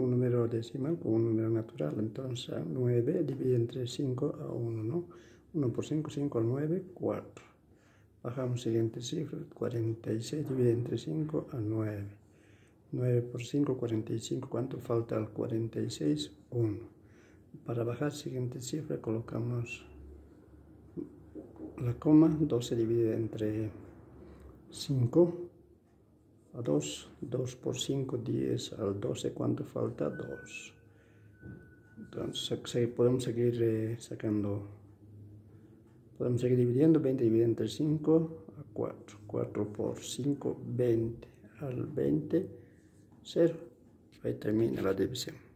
un número decimal con un número natural. Entonces 9 divide entre 5 a 1, ¿no? 1 por 5, 5 al 9, 4. Bajamos siguiente cifra, 46 divide entre 5 a 9. 9 por 5, 45. ¿Cuánto falta al 46? 1. Para bajar siguiente cifra colocamos la coma. 12 divide entre 5 a 2. 2 por 5, 10 al 12. ¿Cuánto falta? 2. Entonces podemos seguir eh, sacando Podemos seguir dividiendo. 20 divide entre 5 a 4. 4 por 5, 20. Al 20, 0. Ahí termina la división.